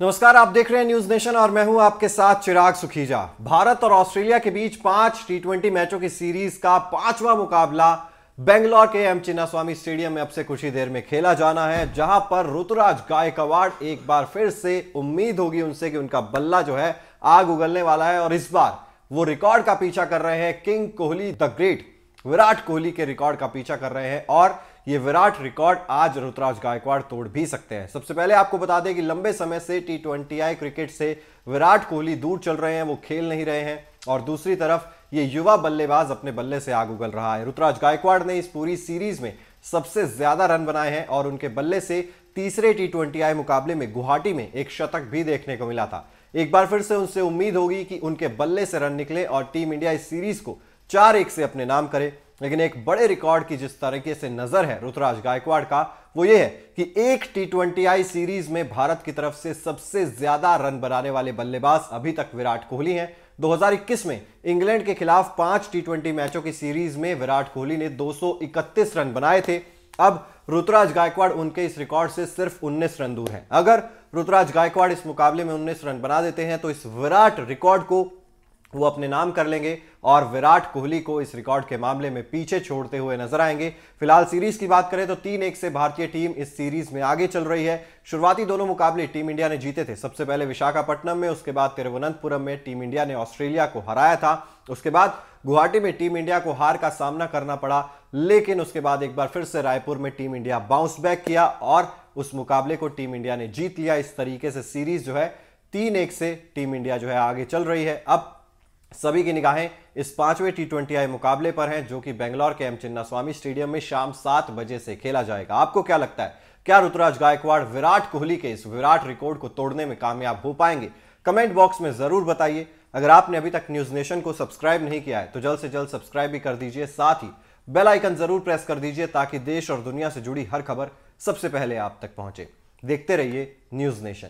नमस्कार, आप देख रहे हैं न्यूज़ नेशन और मैं हूँ आपके साथ चिराग सुखीजा। भारत और ऑस्ट्रेलिया के बीच पाँच टी मैचों की सीरीज़ का पांचवा मुकाबला बेंगलोर के एम चिन्नास्वामी स्टेडियम में अब से कुछ ही देर में खेला जाना है, जहाँ पर ऋतुराज गायकवाड़ एक बार फिर से उम्मीद होगी उनसे कि उनका बल्ला जो है आग उगलने वाला है और इस बार वो रिकॉर्ड का पीछा कर रहे हैं। King Kohli the great, Virat Kohli के रिकॉर्ड का पीछा कर रहे हैं और ये विराट रिकॉर्ड आज ऋतुराज गायकवाड़ तोड़ भी सकते हैं। सबसे पहले आपको बता दें कि लंबे समय से टी ट्वेंटी आई क्रिकेट से विराट कोहली दूर चल रहे हैं, वो खेल नहीं रहे हैं। और दूसरी तरफ़ ये युवा बल्लेबाज अपने बल्ले से आग उगल रहा है। ऋतुराज गायकवाड़ ने इस पूरी सीरीज़ में सबसे ज़्यादा रन बनाए हैं और उनके बल्ले से तीसरे टी ट्वेंटी आई मुकाबले में गुवाहाटी में एक शतक भी देखने को मिला था। एक बार फिर से उनसे उम्मीद होगी कि उनके बल्ले से रन निकले और टीम इंडिया इस सीरीज़ को चार एक से अपने नाम करे। लेकिन एक बड़े रिकॉर्ड की जिस तरीके से नज़र है ऋतुराज गायकवाड़ का, वो ये है कि एक टी ट्वेंटी आई सीरीज़ में भारत की तरफ़ से सबसे ज़्यादा रन बनाने वाले बल्लेबाज अभी तक विराट कोहली हैं। 2021 में इंग्लैंड के खिलाफ पाँच टी मैचों की सीरीज़ में विराट कोहली ने 231 रन बनाए थे। अब ऋतुराज गायकवाड़ उनके इस रिकॉर्ड से सिर्फ़ 19 रन दूर हैं। अगर ऋतुराज गायकवाड़ इस मुकाबले में 19 रन बना देते हैं तो इस विराट रिकॉर्ड को वो अपने नाम कर लेंगे और विराट कोहली को इस रिकॉर्ड के मामले में पीछे छोड़ते हुए नज़र आएँगे। फ़िलहाल सीरीज़ की बात करें तो तीन एक से भारतीय टीम इस सीरीज़ में आगे चल रही है। शुरुआती दोनों मुकाबले टीम इंडिया ने जीते थे। सबसे पहले विशाखापट्टनम में, उसके बाद तिरुवनंतपुरम में टीम इंडिया ने ऑस्ट्रेलिया को हराया था। उसके बाद गुवाहाटी में टीम इंडिया को हार का सामना करना पड़ा, लेकिन उसके बाद एक बार फिर से रायपुर में टीम इंडिया बाउंस बैक किया और उस मुकाबले को टीम इंडिया ने जीत लिया। इस तरीके से सीरीज़ जो है, तीन एक से टीम इंडिया जो है आगे चल रही है। अब सभी की निगाहें इस पाँचवें टी ट्वेंटी आई मुकाबले पर हैं, जो कि बेंगलोर के एम चिन्ना स्वामी स्टेडियम में शाम सात बजे से खेला जाएगा। आपको क्या लगता है? क्या ऋतुराज गायकवाड़ विराट कोहली के इस विराट रिकॉर्ड को तोड़ने में कामयाब हो पाएँगे? कमेंट बॉक्स में ज़रूर बताइए। अगर आपने अभी तक न्यूज़ नेशन को सब्सक्राइब नहीं किया है तो जल्द से जल्द सब्सक्राइब भी कर दीजिए। साथ ही बेल आइकन ज़रूर प्रेस कर दीजिए, ताकि देश और दुनिया से जुड़ी हर खबर सबसे पहले आप तक पहुँचे। देखते रहिए न्यूज़ नेशन।